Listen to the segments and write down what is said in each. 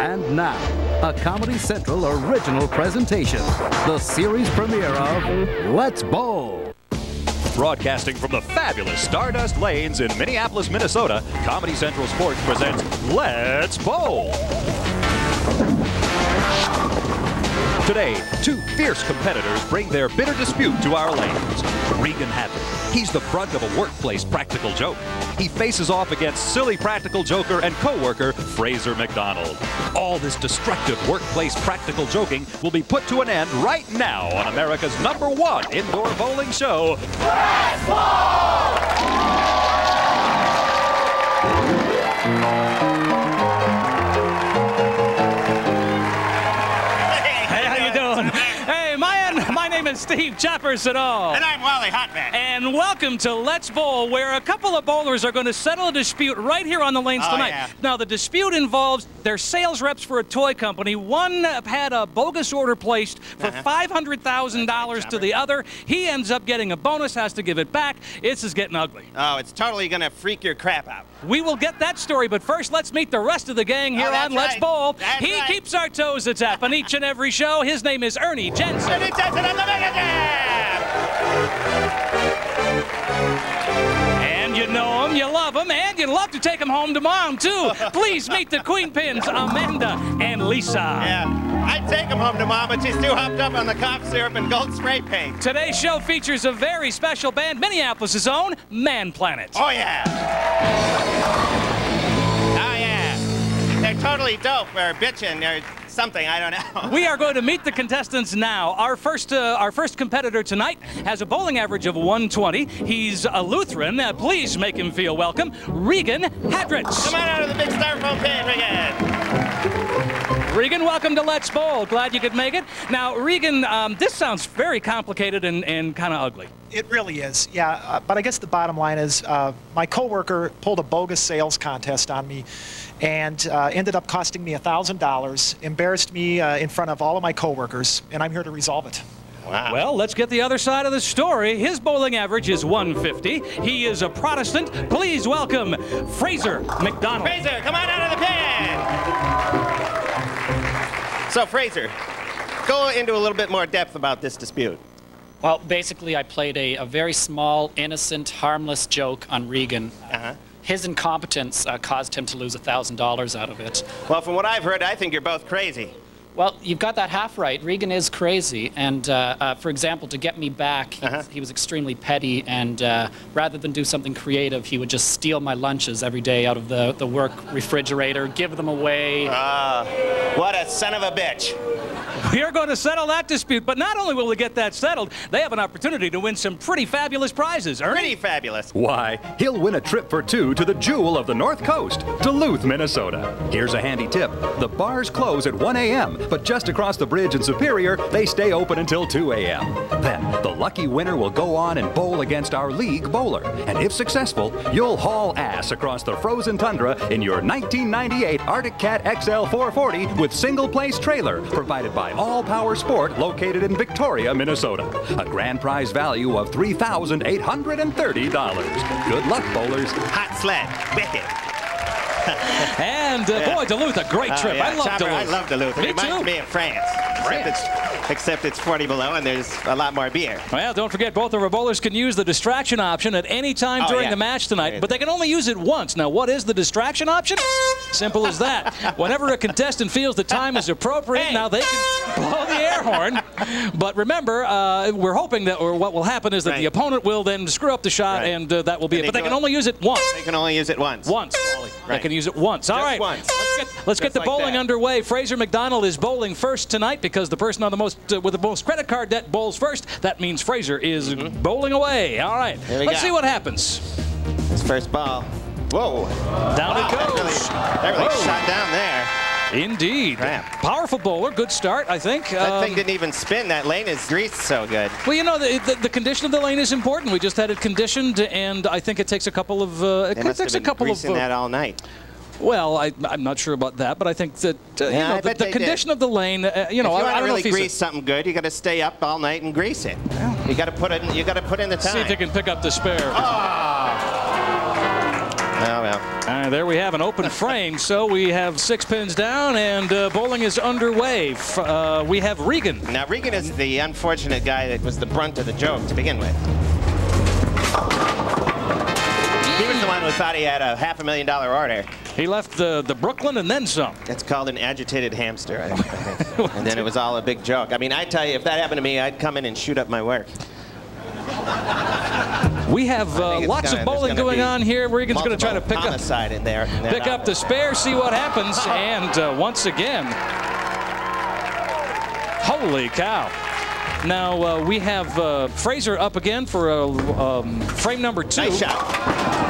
And now, a Comedy Central original presentation. The series premiere of Let's Bowl. Broadcasting from the fabulous Stardust Lanes in Minneapolis, Minnesota, Comedy Central Sports presents Let's Bowl. Today, two fierce competitors bring their bitter dispute to our lanes. Regan Hadley, he's the brunt of a workplace practical joke. He faces off against silly practical joker and co-worker Fraser McDonald. All this destructive workplace practical joking will be put to an end right now on America's number one indoor bowling show, Let's Steve Chopper Sedahl. And I'm Wally Hotman. And welcome to Let's Bowl, where a couple of bowlers are going to settle a dispute right here on the lanes oh, tonight. Yeah. Now, the dispute involves their sales reps for a toy company. One had a bogus order placed for uh-huh. $500,000 to the other. He ends up getting a bonus, has to give it back. This is getting ugly. Oh, it's totally going to freak your crap out. We will get that story, but first, let's meet the rest of the gang here oh, on Let's Bowl. That's he right. keeps our toes a tap on each and every show. His name is Ernie Jensen. Ernie Jensen on the Mega him, and you'd love to take them home to mom, too. Please meet the Queen Pins, Amanda and Lisa. Yeah, I'd take them home to mom, but she's too hopped up on the cough syrup and gold spray paint. Today's show features a very special band, Minneapolis' own Man Planet. Oh, yeah. Oh, yeah. They're totally dope, or bitching, or something. I don't know. we are going to meet the contestants now. Our first, uh, our first competitor tonight has a bowling average of 120. He's a Lutheran. Uh, please make him feel welcome. Regan Hadrich. Come on out of the big styrofoam pit, Regan. Regan, welcome to Let's Bowl. Glad you could make it. Now, Regan, um, this sounds very complicated and, and kind of ugly. It really is, yeah. Uh, but I guess the bottom line is uh, my coworker pulled a bogus sales contest on me and uh, ended up costing me $1,000, embarrassed me uh, in front of all of my coworkers, and I'm here to resolve it. Wow. Well, let's get the other side of the story. His bowling average is 150. He is a Protestant. Please welcome Fraser McDonald. Fraser, come on out of the pen! So, Fraser, go into a little bit more depth about this dispute. Well, basically, I played a, a very small, innocent, harmless joke on Regan. Uh-huh his incompetence uh, caused him to lose $1,000 out of it. Well, from what I've heard, I think you're both crazy. Well, you've got that half right. Regan is crazy. And, uh, uh, for example, to get me back, he, uh-huh. he was extremely petty. And uh, rather than do something creative, he would just steal my lunches every day out of the, the work refrigerator, give them away. Ah, what a son of a bitch. We are going to settle that dispute, but not only will we get that settled, they have an opportunity to win some pretty fabulous prizes. Ernie? Pretty fabulous. Why, he'll win a trip for two to the jewel of the North Coast, Duluth, Minnesota. Here's a handy tip. The bars close at 1 a.m., but just across the bridge in Superior, they stay open until 2 a.m. Then, the lucky winner will go on and bowl against our league bowler. And if successful, you'll haul ass across the frozen tundra in your 1998 Arctic Cat XL 440 with single place trailer provided by by All Power Sport located in Victoria, Minnesota. A grand prize value of $3,830. Good luck, bowlers. Hot sled. Wicked. and uh, yeah. boy, Duluth, a great trip. Uh, yeah. I love Chopper, Duluth. I love Duluth. It me reminds too. me of France. Except it's, except it's 40 below and there's a lot more beer. Well, don't forget, both of our bowlers can use the distraction option at any time oh, during yeah. the match tonight, but they can only use it once. Now, what is the distraction option? Simple as that. Whenever a contestant feels the time is appropriate, hey. now they can blow the air horn. But remember, uh, we're hoping that, or what will happen is that right. the opponent will then screw up the shot, right. and uh, that will be and it. But they can only use it once. They can only use it once. Once. Right. They can use it once. All Just right. Once. Let's get, get the like bowling that. underway. Fraser McDonald is bowling first tonight because the person on the most uh, with the most credit card debt bowls first. That means Fraser is Mm-hmm. bowling away. All right. Let's go. see what happens. His first ball. Whoa. Down wow, it goes. That really, that really shot down there. Indeed. Powerful bowler. Good start, I think. That Um, thing didn't even spin. That lane is greased so good. well, you know, the, the, the condition of the lane is important. We just had it conditioned, and I think it takes a couple of. Uh, it They must have takes a couple of. greasing uh, that all night. Well, I, I'm not sure about that, but I think that uh, you know the, the condition did. of the lane. Uh, you know, if you I, I to don't know really if he's a- grease something good, you got to stay up all night and grease it. You got to put it. You got to put in the time. see if you can pick up the spare. Oh well. Uh, there we have an open frame. So we have six pins down, and uh, bowling is underway. F- uh, we have Regan. Now, Regan is the unfortunate guy that was the brunt of the joke to begin with. He was the one who thought he had a half a million dollar order. He left the, the Brooklyn and then some. It's called an agitated hamster, I, I think. and then it was all a big joke. I mean, I tell you, if that happened to me, I'd come in and shoot up my work. We have uh, lots gonna- of bowling be on here. Regan's going to try to pick up in there. pick up the spare, see what happens, and uh, once again, holy cow! Now uh, we have uh, Fraser up again for uh, um, frame number two, Nice shot.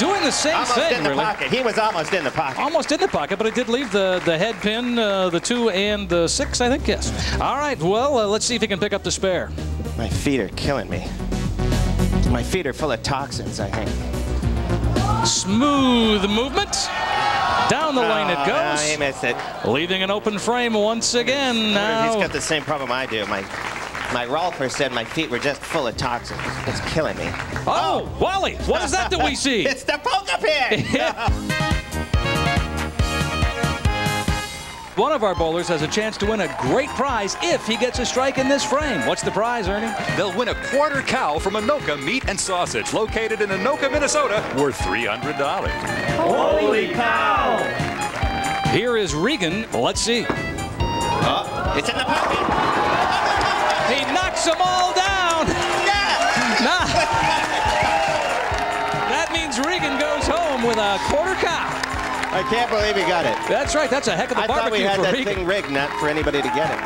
Doing the same Almost thing. in the really. pocket. He was almost in the pocket. Almost in the pocket, but it did leave the, the head pin, uh, the two and the six, I think, yes. All right, well, uh, let's see if he can pick up the spare. My feet are killing me. My feet are full of toxins, I think. Smooth movement. Down the lane it Oh, no, he goes, missed it. leaving an open frame once again. Now. He's got the same problem I do. My my rolfer said my feet were just full of toxins. It's killing me. oh, Wally, what is that that we see? It's the poker pin! One of our bowlers has a chance to win a great prize if he gets a strike in this frame. What's the prize, Ernie? They'll win a quarter cow from Anoka Meat and Sausage, located in Anoka, Minnesota, worth $300. Holy cow! Here is Regan. Let's see. It's in the pocket. Knocks them all down. Yeah! Nah. That means Regan goes home with a quarter cow. I can't believe he got it. That's right. That's a heck of a I thought we barbecue had for that Regan. thing rigged, not for anybody to get it.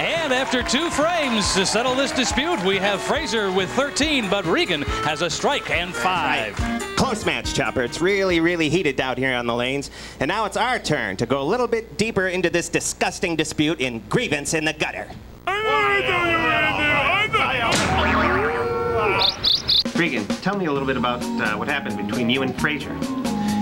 And after two frames to settle this dispute, we have Fraser with 13, but Regan has a strike and five. Close match, Chopper. It's really, really heated out here on the lanes. And now it's our turn to go a little bit deeper into this disgusting dispute in Grievance in the Gutter. Regan, tell me a little bit about uh, what happened between you and Fraser.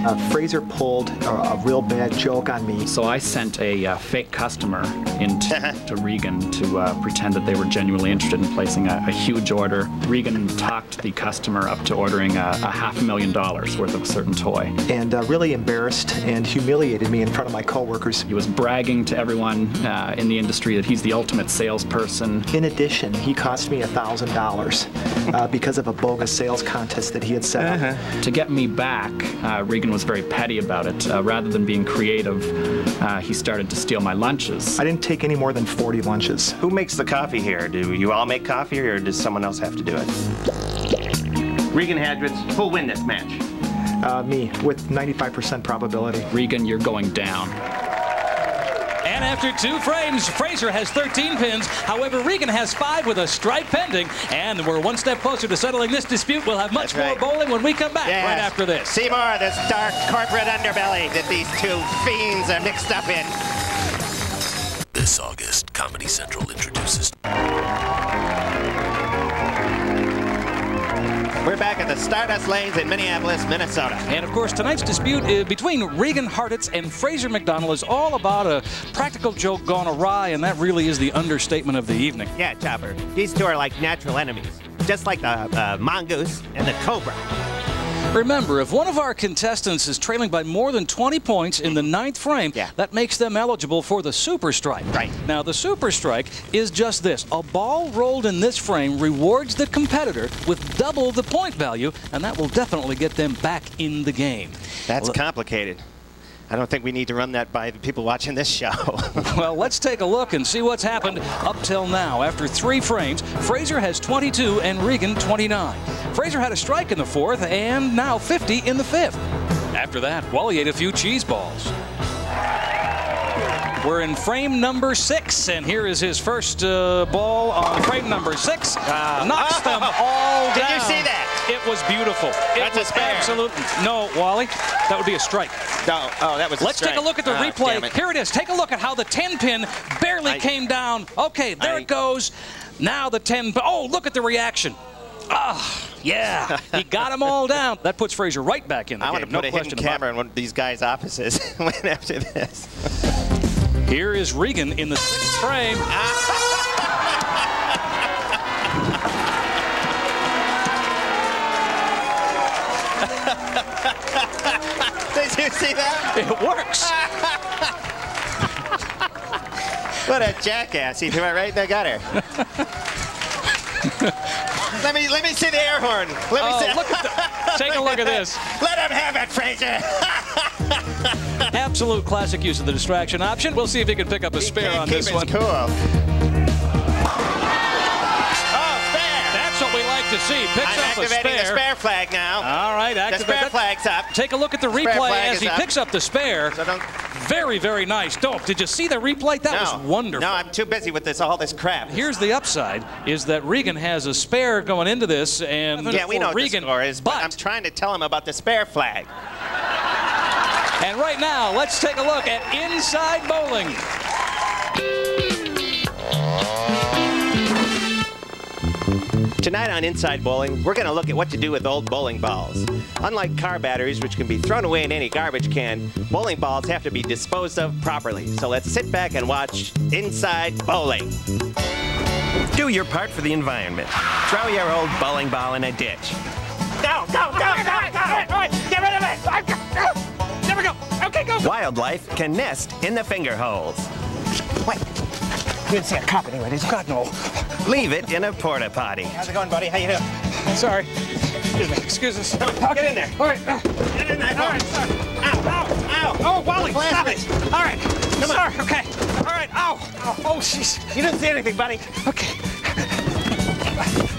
Uh, Fraser pulled a, a real bad joke on me. So I sent a uh, fake customer into to Regan to uh, pretend that they were genuinely interested in placing a, a huge order. Regan talked the customer up to ordering a, a half a million dollars worth of a certain toy. and uh, really embarrassed and humiliated me in front of my coworkers. He was bragging to everyone uh, in the industry that he's the ultimate salesperson. In addition, he cost me $1,000 uh, because of a bogus sales contest that he had set up. To get me back, uh, Regan was very petty about it. Uh, rather than being creative, uh, he started to steal my lunches. I didn't take any more than 40 lunches. Who makes the coffee here? Do you all make coffee or does someone else have to do it? Regan Hadrits, who'll win this match? Uh, me, with 95% probability. Regan, you're going down. And after two frames, Fraser has 13 pins. However, Regan has five with a strike pending. And we're one step closer to settling this dispute. We'll have much That's right. more bowling when we come back Yes. right after this. See more of this dark corporate underbelly that these two fiends are mixed up in. This August, Comedy Central introduces the Stardust Lanes in Minneapolis, Minnesota. And of course, tonight's dispute uh, between Regan Harditz and Fraser McDonald is all about a practical joke gone awry, and that really is the understatement of the evening. Yeah, Chopper. These two are like natural enemies, just like the uh, mongoose and the cobra. Remember, if one of our contestants is trailing by more than 20 points in the ninth frame, Yeah. that makes them eligible for the Super Strike. Right. Now, the Super Strike is just this a ball rolled in this frame rewards the competitor with double the point value, and that will definitely get them back in the game. That's complicated. I don't think we need to run that by the people watching this show. Well, let's take a look and see what's happened up till now. After three frames, Fraser has 22 and Regan 29. Fraser had a strike in the fourth and now 50 in the fifth. After that, Wally ate a few cheese balls. We're in frame number six, and here is his first uh, ball on frame number six. Knocks them all down. Did you see that? It was beautiful. It That's a was spare. absolutely no, Wally. That would be a strike. no, oh, that was. Let's take a look at the Ah, replay. Here it is. Take a look at how the 10 pin barely I- came down. Okay, there I- it goes. Now the 10. Oh, look at the reaction. Ah, yeah. he got them all down. That puts Fraser right back in the I game. want to no put a hidden question about camera in one of these guys' offices when after this. Here is Regan in the sixth frame. Did you see that? It works. What a jackass! He threw it right in the gutter. Let me let me see the air horn. Let me Oh, see. look at the, take a look at this. Let him have it, Fraser. Absolute classic use of the distraction option. We'll see if he can pick up a spare Can't on keep this his one. Cool. See. Picks I'm up a activating the spare. spare flag now. All right, the spare flag's up. Take a look at the Spare replay as he up. picks up the spare. So. Very, very nice. Don't. Did you see the replay? That No. was wonderful. No, I'm too busy with this all this crap. Here's the upside: is that Regan has a spare going into this, and yeah, we know Regan, the score is, but, but I'm trying to tell him about the spare flag. and right now, let's take a look at inside bowling. Tonight on Inside Bowling, we're going to look at what to do with old bowling balls. Unlike car batteries, which can be thrown away in any garbage can, bowling balls have to be disposed of properly. So let's sit back and watch Inside Bowling. Do your part for the environment. Throw your old bowling ball in a ditch. Go, go, go, go, go! go! Get rid of it! There we go. Okay, go. Wildlife can nest in the finger holes. Wait. You didn't see a cop anyway, did you? God, no. Leave it in a porta potty. How's it going, buddy? How you doing? Sorry. Excuse me. Excuse us. Get in there. All right. Get in there. All right. Sorry. Ow, ow, ow. Oh, Wally, Flash stop it. All right. Come on. Sorry. Okay. All right. Ow. Ow. Oh, jeez. You didn't see anything, buddy. Okay.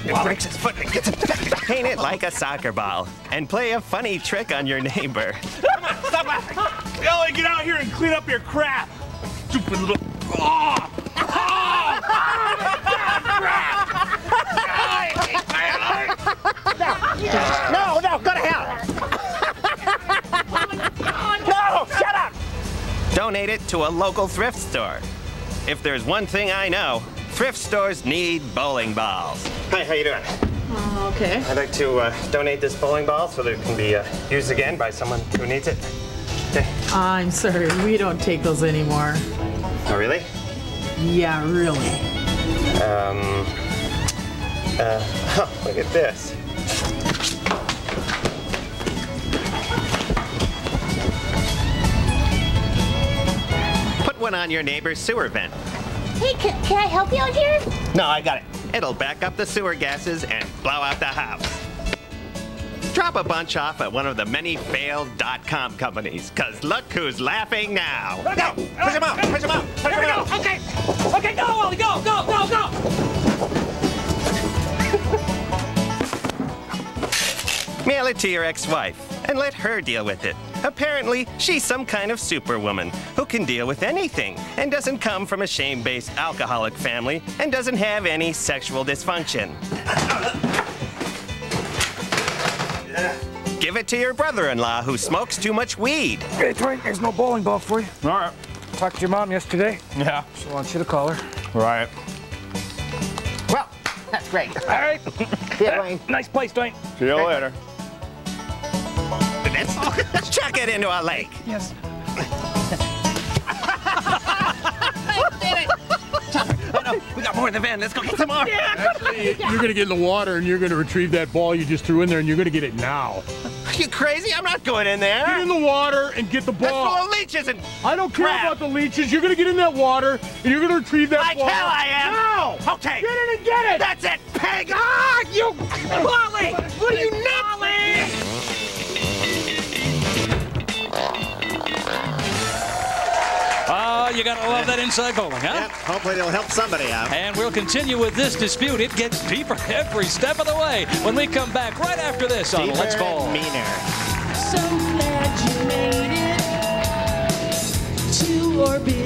It breaks his foot and gets infected. Paint it like a soccer ball and play a funny trick on your neighbor. Come on, stop it! Ellie, get out here and clean up your crap! Stupid little. Oh! Donate it to a local thrift store. If there's one thing I know, thrift stores need bowling balls. Hi, how you doing? Oh, okay. I'd like to uh, donate this bowling ball so that it can be uh, used again by someone who needs it. Okay. I'm sorry, we don't take those anymore. Oh, really? Yeah, really. Um. Uh, oh, look at this. One on your neighbor's sewer vent. Hey, can, can I help you out here? No, I got it. It'll back up the sewer gases and blow out the house. Drop a bunch off at one of the many failed dot-com companies, because look who's laughing now. Go! Push him out! Push him out! Push him out! Okay. Okay, go, Wally. Go, go, go, go. Mail it to your ex-wife and let her deal with it. Apparently, she's some kind of superwoman who can deal with anything and doesn't come from a shame-based alcoholic family and doesn't have any sexual dysfunction. Give it to your brother-in-law who smokes too much weed. Hey, Dwayne, there's no bowling ball for you. All right. Talked to your mom yesterday. Yeah. She wants you to call her. Right. Well, that's great. All right. Yeah, Dwayne. nice place, Dwayne. See you later. Let's chuck it into a lake. Yes. We got more in the van. Let's go get some more. Actually, you're gonna get in the water and you're gonna retrieve that ball you just threw in there, and you're gonna get it now. Are you crazy? I'm not going in there. Get in the water and get the ball. That's full ball. of leeches and I don't care crap. about the leeches. You're gonna get in that water and you're gonna retrieve that like ball. hell I am. No. Okay. Get in and get it. That's it, pig. Ah, you. Wally, what are you nuts? That inside bowling, huh? Hopefully it'll help somebody out. And we'll continue with this dispute. It gets deeper every step of the way when we come back right after this on Let's Bowl. Meaner. So glad you made it to orbit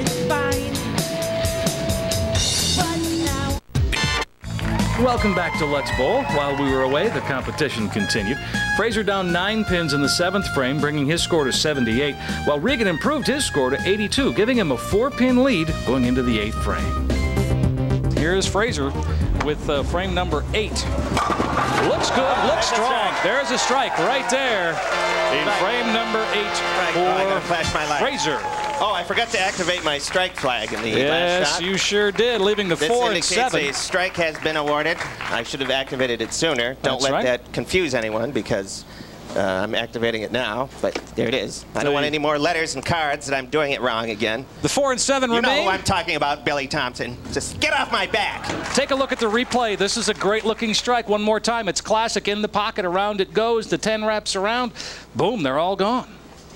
Welcome back to Let's Bowl. While we were away, the competition continued. Fraser down nine pins in the seventh frame, bringing his score to 78, while Regan improved his score to 82, giving him a four-pin lead going into the eighth frame. Here's Fraser with uh, frame number eight. Looks good, looks strong. There's a strike right there in frame number eight oh, for flash my light. Fraser. Oh, I forgot to activate my strike flag in the last Yes, you sure did, leaving the This four and seven. a strike has been awarded. I should have activated it sooner. Don't That's let right. that confuse anyone because Uh, I'm activating it now, but there it is. I don't want any more letters and cards that I'm doing it wrong again. The four and seven you remain. know who I'm talking about, Billy Thompson. Just get off my back. Take a look at the replay. This is a great looking strike. One more time. It's classic in the pocket. Around it goes. The 10 wraps around. Boom, they're all gone.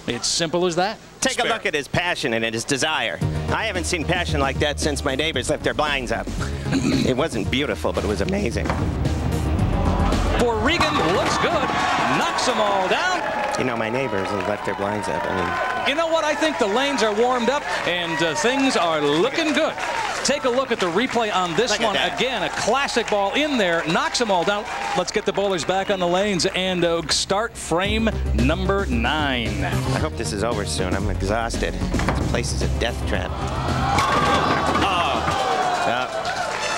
It's simple as that. Take a look at his passion and at his desire. I haven't seen passion like that since my neighbors left their blinds up. it wasn't beautiful, but it was amazing. For Regan, looks good. Knocks them all down. You know, my neighbors have left their blinds up. I mean, You know what? I think the lanes are warmed up and uh, things are looking good. Take a look at the replay on this Look one. Again, a classic ball in there, knocks them all down. Let's get the bowlers back on the lanes and uh, start frame number nine. I hope this is over soon. I'm exhausted. This place is a death trap.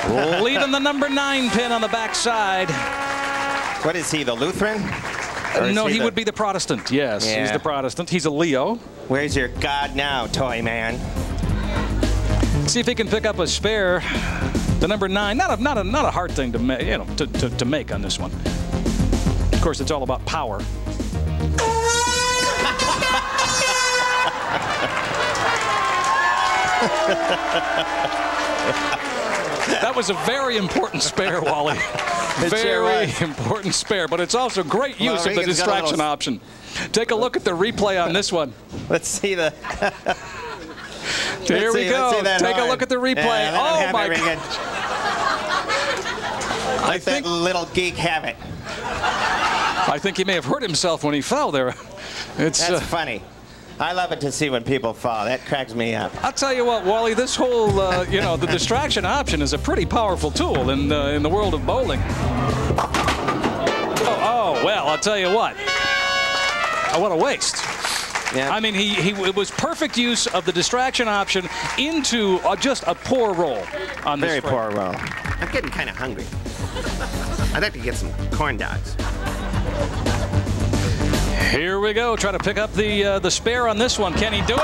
Oh. Leaving the number nine pin on the backside. What is he, the Lutheran? No, he the- would be the Protestant. Yes, he's the Protestant. He's a Leo. Where's your God now, toy man? See if he can pick up a spare. The number nine, not a not a not a hard thing to make, you know, to, to, to make on this one. Of course, it's all about power. That was a very important spare, Wally. Very was. important spare, but it's also great Well, use of the Regan's got a distraction option. Take a look at the replay on this one. Let's see the. Here we go. let's see that Take a look at the replay. Yeah, oh my God. Let that little geek have it. I think he may have hurt himself when he fell there. It's. That's uh, funny. I love it to see when people fall. That cracks me up. I'll tell you what, Wally. This whole, uh, you know, the distraction option is a pretty powerful tool in uh, in the world of bowling. Oh, oh, well, I'll tell you what. Oh, what a waste. Yeah. I mean, he, he it was perfect use of the distraction option into uh, just a poor roll on this Very poor roll. I'm getting kind of hungry. I'd like to get some corn dogs. Here we go. Try to pick up the uh, the spare on this one. Can he do it?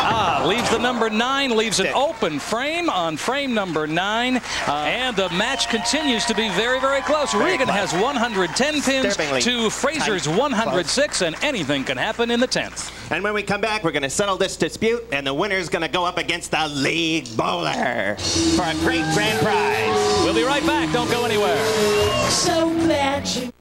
Ah, leaves the number nine, leaves an open frame on frame number nine, Uh, and the match continues to be very, very close. Regan has 110 pins to Fraser's tight. 106, and anything can happen in the 10th. And when we come back, we're going to settle this dispute, and the winner's going to go up against the league bowler for a great grand prize. We'll be right back. Don't go anywhere. So glad you.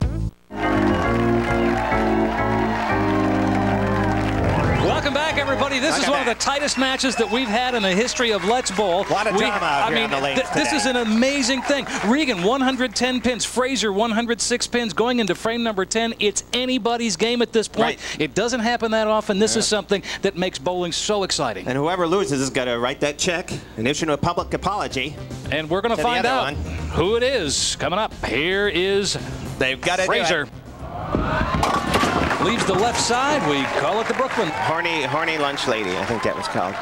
Everybody. This is one of the tightest matches that we've had in the history of Let's Bowl. A lot of drama out I here mean, on the lanes th- this is an amazing thing. Regan, 110 pins. Fraser, 106 pins. Going into frame number 10, it's anybody's game at this point. Right. It doesn't happen that often. This is something that makes bowling so exciting. And whoever loses is going to write that check and issue a public apology. And we're going To find out one. who it is coming up. Here is They've got Fraser. Leaves the left side. We call it the Brooklyn. Horny, horny lunch lady, I think that was called.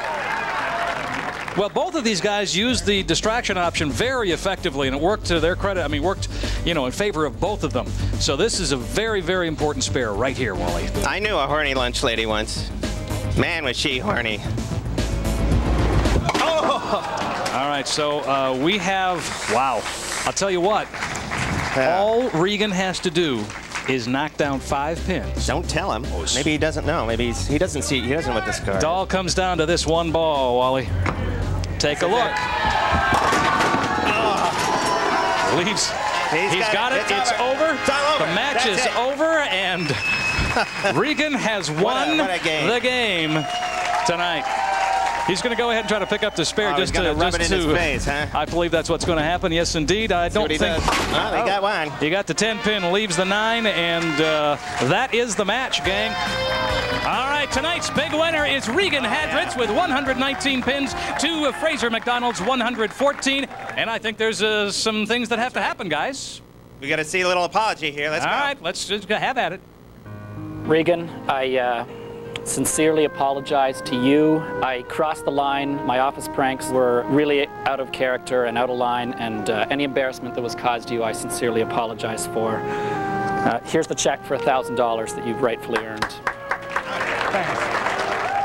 Well, both of these guys used the distraction option very effectively, and it worked to their credit. I mean, worked, you know, in favor of both of them. So this is a very, very important spare right here, Wally. I knew a horny lunch lady once. Man, was she horny. Oh! All right, so uh, we have. Wow, I'll tell you what. All Regan has to do is knocked down five pins. Don't tell him. Maybe he doesn't know. Maybe he's, he doesn't see. He doesn't know what this card. It all comes down to this one ball, Wally. Take a look. Leaves. He's he's got got it. it. It's It's over. over. It's over. The match That's is it. over, and Regan has What a- won what a game. the game tonight. He's going to go ahead and try to pick up the spare Oh, just to gonna rub just it in to. his face, huh? I believe that's what's going to happen. Yes, indeed. I See don't what he think. does. Well, they got one. He got the 10 pin, leaves the 9, and uh, that is the match, gang. All right, tonight's big winner is Regan Hadritz with 119 pins to Fraser McDonald's 114. And I think there's uh, some things that have to happen, guys. We got to see a little apology here. Let's All go. right, let's just have at it. Regan, I uh, sincerely apologize to you. I crossed the line. My office pranks were really out of character and out of line, and uh, any embarrassment that was caused to you, I sincerely apologize for. Uh, here's the check for $1,000 that you've rightfully earned.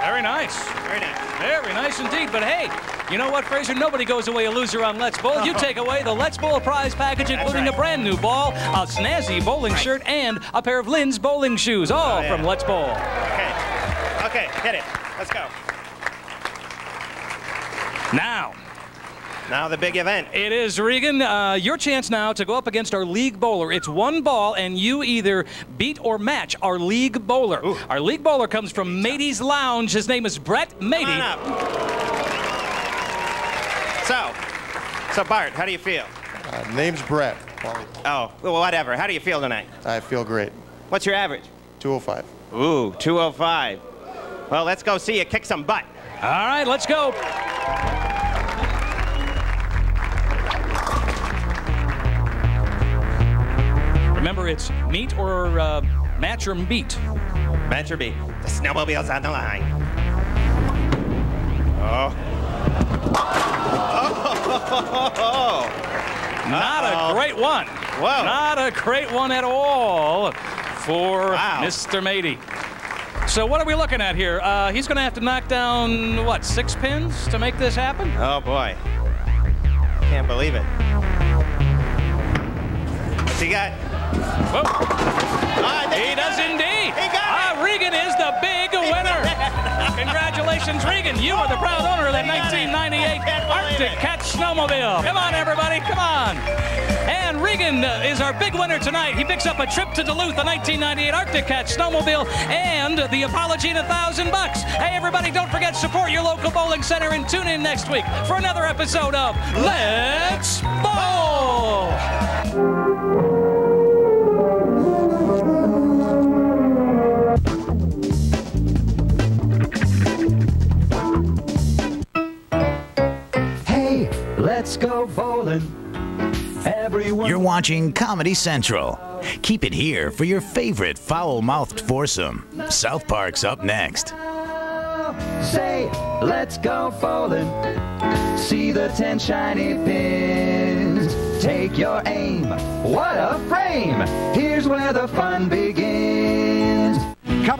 Very nice. Very nice. Very nice indeed. But hey, You know what, Fraser? Nobody goes away a loser on Let's Bowl. You take away the Let's Bowl prize package, including right. a brand new ball, a snazzy bowling shirt, and a pair of Lynn's bowling shoes, all Oh, yeah. from Let's Bowl. Okay. Okay, hit it. Let's go. Now, Now the big event. It is, Regan. Uh, your chance now to go up against our league bowler. It's one ball, and you either beat or match our league bowler. Our league bowler comes from Matey's Lounge. His name is Brett Matey. Come on up. So, so Bart, how do you feel? Uh, name's Brett. Oh, well, whatever. How do you feel tonight? I feel great. What's your average? 205. Ooh, 205. Well, let's go see you kick some butt. All right, let's go. Remember, it's meet or uh, match or beat. Match or beat. The snowmobile's on the line. Oh. Oh. Not a great one. Whoa. Not a great one at all for Wow. Mr. Matey. So what are we looking at here? Uh, he's going to have to knock down, what, six pins to make this happen? Oh, boy. Can't believe it. What's he got? Whoa. Ah, He does it. indeed. He got Ah, Regan is the big winner. Congratulations, Regan. You are the proud owner of that He got it. 1998 I can't believe Arctic. Cat snowmobile. Come on, everybody. Come on. And Regan uh, is our big winner tonight. He picks up a trip to Duluth, a 1998 Arctic Cat snowmobile, and the apology and a thousand bucks. Hey, everybody, don't forget support your local bowling center and tune in next week for another episode of Let's Bowl. You're watching Comedy Central. Keep it here for your favorite foul mouthed foursome. South Park's up next. Say, let's go bowling. See the ten shiny pins. Take your aim. What a frame! Here's where the fun begins.